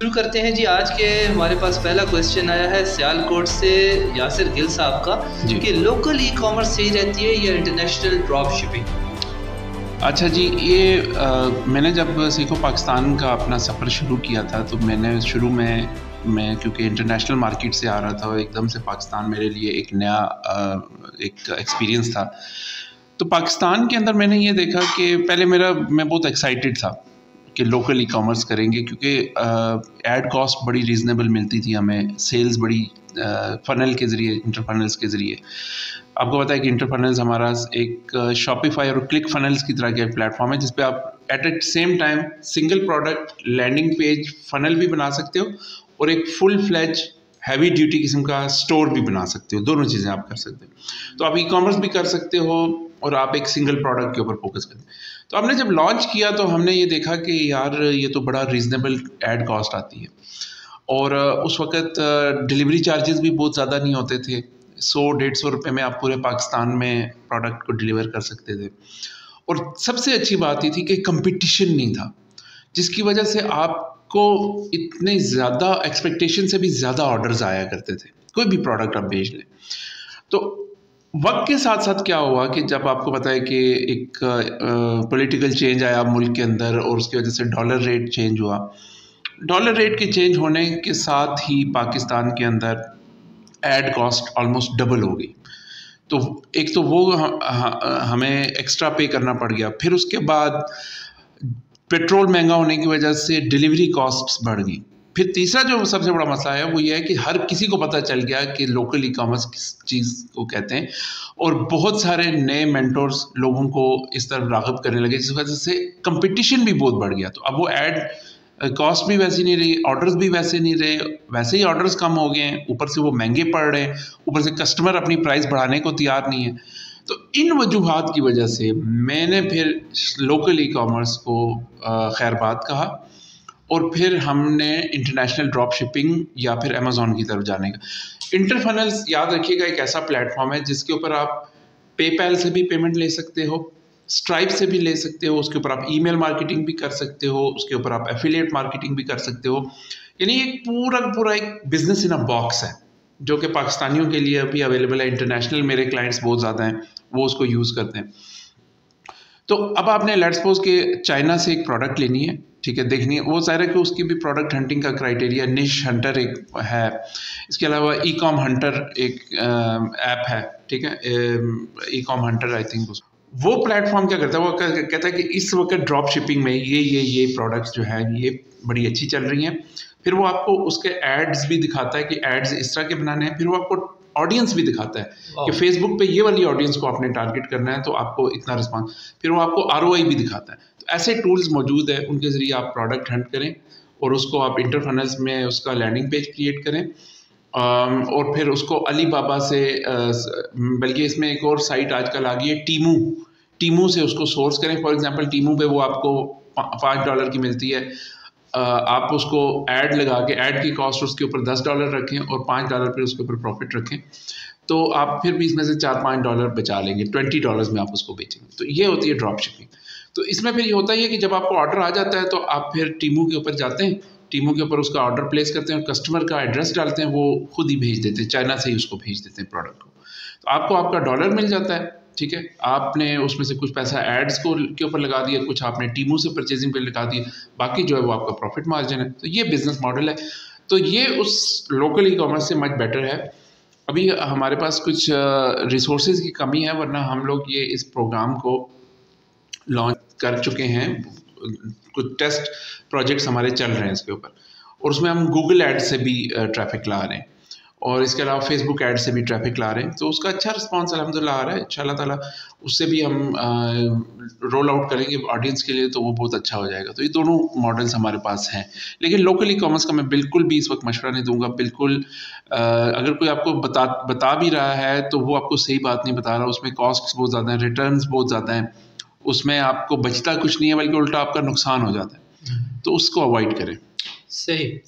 شروع کرتے ہیں۔ جی آج کے ہمارے پاس پہلا کوشچن آیا ہے سیال کوٹ سے یاسر گل صاحب کا جی۔ کہ لوکل ای کامرس صحیح رہتی ہے یا انٹرنیشنل ڈراپ شپنگ اچھا جی یہ میں نے جب سیکھو پاکستان کا اپنا سفر شروع کیا تھا تو میں نے شروع میں میں کیونکہ انٹرنیشنل مارکیٹ سے آ رہا تھا اور ایک دم سے پاکستان میرے لیے ایک نیا ایک ایکسپیرینس تھا۔ تو پاکستان کے اندر میں نے یہ دیکھا کہ پہلے میرا میں بہت ایکسائٹیڈ تھا۔ کہ لوکل ای کامرس کریں گے، کیونکہ ایڈ کاسٹ بڑی ریزنیبل ملتی تھی ہمیں سیلز بڑی فنل کے ذریعے انٹر فنلس کے ذریعے۔ آپ کو پتا ہے کہ انٹر فنلز ہمارا ایک شاپیفائی اور کلک فنلز کی طرح کا ایک پلیٹ فارم ہے جس پہ آپ at a same time single product landing page funnel بھی بنا سکتے ہو اور ایک فل فلیج ہیوی ڈیوٹی قسم کا اسٹور بھی بنا سکتے ہو۔ دونوں چیزیں آپ کر سکتے ہو۔ تو آپ ای کامرس بھی کر سکتے ہو۔ اور آپ ایک سنگل پروڈکٹ کے اوپر فوکس کرتے ہیں۔ تو ہم نے جب لانچ کیا تو ہم نے یہ دیکھا کہ یار یہ تو بڑا ریزنیبل ایڈ کاسٹ آتی ہے۔ اور اس وقت ڈلیوری چارجز بھی بہت زیادہ نہیں ہوتے تھے۔ سو ڈیڑھ سو روپے میں آپ پورے پاکستان میں پروڈکٹ کو ڈلیور کر سکتے تھے۔ اور سب سے اچھی بات یہ تھی کہ کمپٹیشن نہیں تھا۔ جس کی وجہ سے آپ کو اتنے زیادہ ایکسپیکٹیشن سے بھی زیادہ آرڈرز آیا کرتے تھے۔ کوئی بھی پروڈکٹ آپ بھیج لیں۔ تو وقت کے ساتھ ساتھ کیا ہوا کہ جب آپ کو پتہ ہے کہ ایک پولیٹیکل چینج آیا ملک کے اندر اور اس کی وجہ سے ڈالر ریٹ چینج ہوا۔ ڈالر ریٹ کے چینج ہونے کے ساتھ ہی پاکستان کے اندر ایڈ کاسٹ آلموسٹ ڈبل ہو گئی۔ تو ایک تو وہ ہاں، ہاں، ہمیں ایکسٹرا پے کرنا پڑ گیا۔ پھر اس کے بعد پیٹرول مہنگا ہونے کی وجہ سے ڈلیوری کاسٹس بڑھ گئی پھر تیسرا جو سب سے بڑا مسئلہ ہے وہ یہ ہے کہ ہر کسی کو پتہ چل گیا کہ لوکل ای کامرس کس چیز کو کہتے ہیں اور بہت سارے نئے مینٹورس لوگوں کو اس طرف راغب کرنے لگے، جس وجہ سے کمپٹیشن بھی بہت بڑھ گیا۔ تو اب وہ ایڈ کاسٹ بھی ویسی نہیں رہی آرڈرز بھی ویسے نہیں رہے، ویسے ہی آرڈرز کم ہو گئے ہیں۔ اوپر سے وہ مہنگے پڑ رہے ہیں، اوپر سے کسٹمر اپنی پرائز بڑھانے کو تیار نہیں ہے تو ان وجوہات کی وجہ سے میں نے پھر لوکل ای کامرس کو خیر بات کہا۔ اور پھر ہم نے انٹرنیشنل ڈراپ شپنگ یا پھر امیزون کی طرف جانے کا۔ انٹر فنلز یاد رکھیے گا، ایک ایسا پلیٹ فارم ہے جس کے اوپر آپ پے پیل سے بھی پیمنٹ لے سکتے ہو اسٹرائپ سے بھی لے سکتے ہو، اس کے اوپر آپ ای میل مارکیٹنگ بھی کر سکتے ہو، اس کے اوپر آپ ایفیلیٹ مارکیٹنگ بھی کر سکتے ہو۔ یعنی ایک پورا پورا ایک بزنس ان اے باکس ہے، جو کہ پاکستانیوں کے لیے ابھی اویلیبل ہے۔ انٹرنیشنل میرے کلائنٹس بہت زیادہ ہیں، وہ اس کو یوز کرتے ہیں۔ تو اب آپ نے لیٹ سپوز کہ چائنا سے ایک پروڈکٹ لینی ہے۔ ٹھیک ہے دیکھنی ہے۔ وہ ظاہر ہے کہ اس کی بھی پروڈکٹ ہنٹنگ کا کرائٹیریا نش ہنٹر ایک ہے۔ اس کے علاوہ ای کام ہنٹر ایک ایپ ہے ٹھیک ہے۔ ای کام ہنٹر آئی تھنک اس وہ پلیٹ فارم کیا کرتا ہے؟ وہ کہتا ہے کہ اس وقت ڈراپ شپنگ میں یہ یہ یہ پروڈکٹس جو ہیں یہ بڑی اچھی چل رہی ہیں۔ پھر وہ آپ کو اس کے ایڈز بھی دکھاتا ہے کہ ایڈز اس طرح کے بنانے ہیں۔ پھر وہ آپ کو آڈینس بھی دکھاتا ہے کہ فیس بک پہ یہ والی آڈینس کو آپ نے ٹارگیٹ کرنا ہے تو آپ کو اتنا رسپانس پھر وہ آپ کو آر او آئی بھی دکھاتا ہے۔ ایسے ٹولز موجود ہیں، ان کے ذریعے آپ پروڈکٹ ہنٹ کریں اور اس کو آپ انٹر فنلز میں اس کا لینڈنگ پیج کریٹ کریں۔ اور پھر اس کو علی بابا سے بلکہ اس میں ایک اور سائٹ آج کل آ گئی ہے، ٹیمو۔ ٹیمو سے اس کو سورس کریں۔ فار ایگزامپل ٹیمو پہ وہ آپ کو پانچ ڈالر کی ملتی ہے۔ آپ اس کو ایڈ لگا کے ایڈ کی کاسٹ اس کے اوپر دس ڈالر رکھیں اور پانچ ڈالر پہ اس کے اوپر پروفٹ رکھیں۔ تو آپ پھر بھی اس میں سے چار پانچ ڈالر بچا لیں گے ٹوینٹی ڈالرز میں آپ اس کو بیچیں گے۔ تو یہ ہوتی ہے ڈراپ شپنگ تو اس میں پھر یہ ہوتا ہی ہے کہ جب آپ کو آرڈر آ جاتا ہے تو آپ پھر ٹیمو کے اوپر جاتے ہیں ٹیمو کے اوپر اس کا آرڈر پلیس کرتے ہیں اور کسٹمر کا ایڈریس ڈالتے ہیں، وہ خود ہی بھیج دیتے ہیں، چائنا سے ہی اس کو بھیج دیتے ہیں پروڈکٹ کو۔ تو آپ کو آپ کا ڈالر مل جاتا ہے، ٹھیک ہے؟ آپ نے اس میں سے کچھ پیسہ ایڈس کو کے اوپر لگا دیا، کچھ آپ نے ٹیموں سے پرچیزنگ پہ لگا دیا، باقی جو ہے وہ آپ کا پروفٹ مارجن ہے۔ تو یہ بزنس ماڈل ہے۔ تو یہ اس لوکل ای کامرس سے مچ بیٹر ہے۔ ابھی ہمارے پاس کچھ ریسورسز کی کمی ہے، ورنہ ہم لوگ یہ اس پروگرام کو لانچ کر چکے ہیں۔ کچھ ٹیسٹ پروجیکٹس ہمارے چل رہے ہیں اس کے اوپر۔ اور اس میں ہم گوگل ایڈ سے بھی ٹریفک لا رہے ہیں۔ اور اس کے علاوہ فیس بک ایڈ سے بھی ٹریفک لا رہے ہیں۔ تو اس کا اچھا رسپانس الحمد للہ آ رہا ہے۔ ان شاء اللہ تعالیٰ اس سے بھی ہم رول آؤٹ کریں گے آڈینس کے لیے تو وہ بہت اچھا ہو جائے گا۔ تو یہ دونوں ماڈلس ہمارے پاس ہیں۔ لیکن لوکل ای کامرس کا میں بالکل بھی اس وقت مشورہ نہیں دوں گا۔ بالکل اگر کوئی آپ کو بتا بتا بھی رہا ہے تو وہ آپ کو صحیح بات نہیں بتا رہا۔ اس میں کاسٹ بہت زیادہ ہیں ریٹرنس بہت زیادہ ہیں۔ اس میں آپ کو بچتا کچھ نہیں ہے بلکہ الٹا آپ کا نقصان ہو جاتا ہے۔ تو اس کو اوائڈ کریں۔ صحیح۔